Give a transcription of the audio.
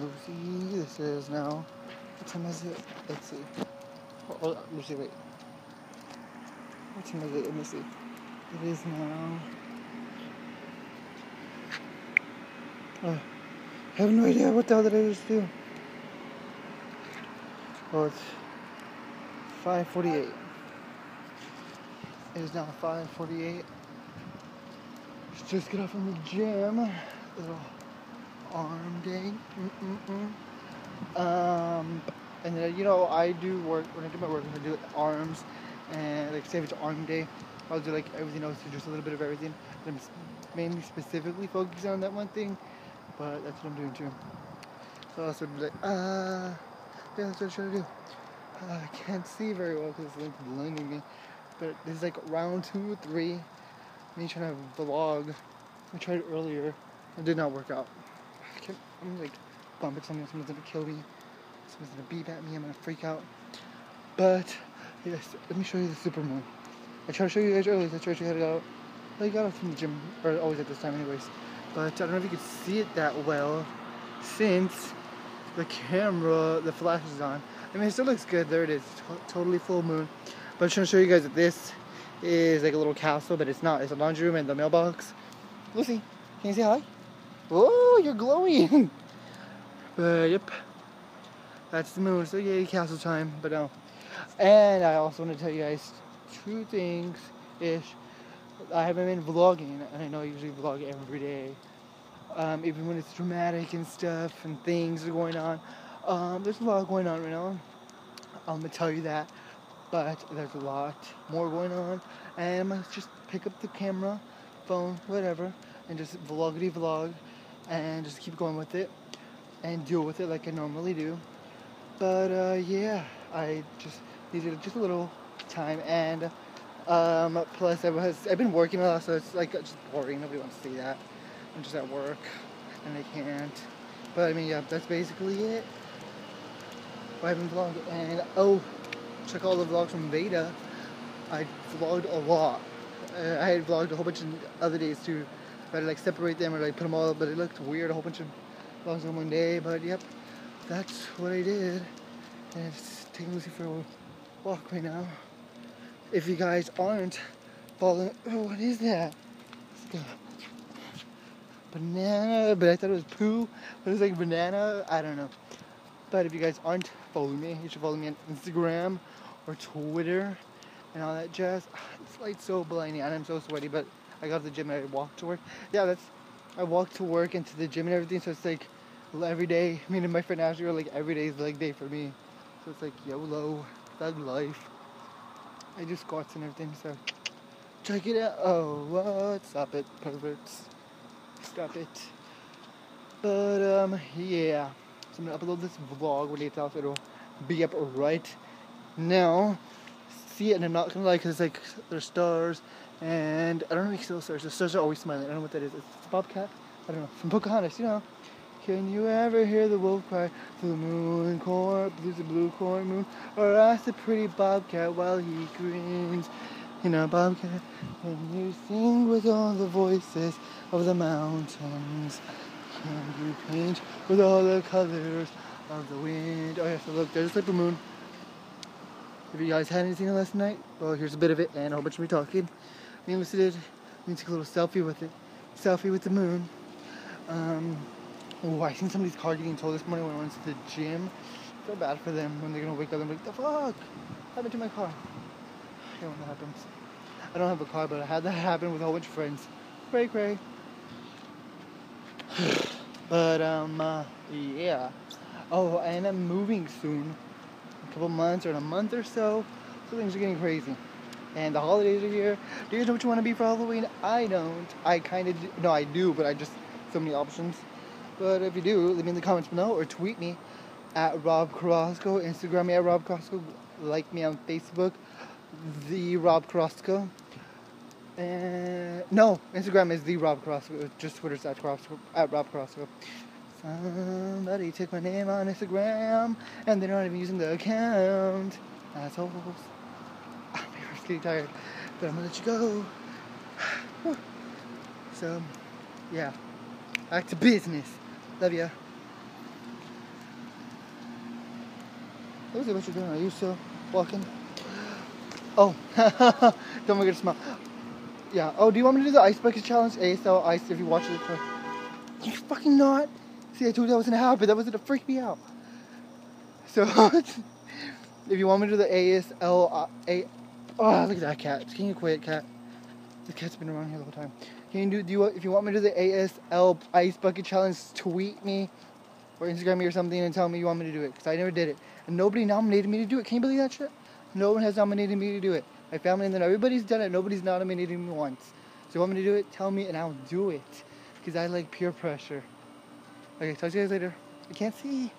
Lucy, this is now. What time is it? Let's see. Oh, oh, Lucy, wait. What time is it? Let me see. It is now. Oh, I have no idea what the hell did I just do. It's 5:48. It is now 5:48. Just get off from the gym. Little arm day. Um, and then you know I do work when I do my work. I do arms and like say it's arm day, I'll do like everything else, just a little bit of everything. I'm mainly specifically focusing on that one thing, but that's what I'm doing too. So I'll sort of be like, uh, yeah, that's what I'm trying to do. Uh, I can't see very well because it's like blinding me. But this is like round two, three. Me trying to vlog. I tried earlier. It did not work out. I'm like bumping something. Someone's gonna kill me. Someone's gonna beep at me. I'm gonna freak out. But yes, let me show you the super moon. I tried to show you guys earlier. I tried to get it out. I got it from the gym, or always at this time, anyways. But I don't know if you could see it that well, since the camera, the flash is on. I mean, it still looks good. There it is, totally full moon. But I'm trying to show you guys that this is like a little castle, but it's not. It's a laundry room and the mailbox. Lucy, can you say hi? Oh, you're glowing. but yep, that's the moon. So yay, castle time. But no. And I also want to tell you guys two things ish. I haven't been vlogging, and I know I usually vlog every day. Um, even when it's dramatic and stuff and things are going on. Um, there's a lot going on right now. I'm gonna tell you that, but there's a lot more going on, and I'm gonna just pick up the camera, phone, whatever, and just vloggy vlog, and just keep going with it, and deal with it like I normally do. But uh, yeah, I just needed just a little time, and um, plus I was I've been working a lot, so it's like just boring. Nobody wants to see that. I'm just at work, and I can't. But I mean, yeah, that's basically it. I haven't vlogged, and oh, check all the vlogs from Veda. I vlogged a lot. Uh, I had vlogged a whole bunch of other days too. Had to like separate them or like put them all, but it looked weird. A whole bunch of vlogs on one day, but yep, that's what I did. And it's taking Lucy for a walk right now. If you guys aren't following, oh, what is that? Banana, but I thought it was poo. But it's like banana. I don't know. But if you guys aren't following me, you should follow me on Instagram or Twitter and all that jazz. This light's so blinding and I'm so sweaty, but I got to the gym and I walked to work. Yeah, that's I walked to work and to the gym and everything, so it's like every day. Me and my friend Ashley are like every day is leg day for me. So it's like YOLO, that life. I do squats and everything, so check it out. Oh, what? Stop it, perverts. Stop it. But um, yeah. So I'm gonna upload this vlog when it's out. It'll be up right now. See it, and I'm not gonna lie, cause like there's stars, and I don't know if you see those stars. The stars are always smiling. I don't know what that is. It's a Bobcat. I don't know. From Pocahontas, you know. Can you ever hear the wolf cry through the moon corn, blues the blue corn moon, or ask the pretty bobcat while he grins? You know, bobcat, can you sing with all the voices of the mountains? Can you paint with all the colors of the wind? Oh yeah, so look, there's a slipper moon. If you guys had anything last night, well, here's a bit of it and a whole bunch of me talking. And Lucy did. We took a little selfie with it. Selfie with the moon. Um, oh, I seen somebody's car getting towed this morning when I went to the gym. I feel bad for them when they're gonna wake up and be like, the fuck? Happened to my car? I don't what happens. I don't have a car, but I had that happen with a whole bunch of friends. Cray cray. but um, uh, yeah. Oh, and I'm moving soon. A couple months or in a month or so. So things are getting crazy. And the holidays are here. Do you know what you want to be for Halloween? I don't. I kind of no, I do, but I just so many options. But if you do, leave me in the comments below or tweet me at Rob Carrasco, Instagram me at Rob Carrasco, like me on Facebook, the Rob Carrasco. And no, Instagram is the Rob Carrasco. Just Twitter's at Carrasco, at Rob Carrasco. Somebody took my name on Instagram and they're not even using the account. Assholes. Getting tired, but I'm gonna let you go. So, yeah, back to business. Love ya. What was what you're doing? Are you still walking? Oh, don't forget to smile. Yeah. Oh, do you want me to do the ice bucket challenge? ASL ice if you watch it. You fucking not. See, I told you that was gonna happen. That was gonna freak me out. So, if you want me to do the ASL, uh, A, oh, look at that cat. Can you quit, cat? The cat's been around here the whole time. Can you do, do you, if you want me to do the ASL ice bucket challenge, tweet me or Instagram me or something and tell me you want me to do it because I never did it. And nobody nominated me to do it. Can you believe that shit? No one has nominated me to do it. My family and then everybody's done it. Nobody's nominated me once. So you want me to do it? Tell me and I'll do it because I like peer pressure. Okay, talk to you guys later. I can't see.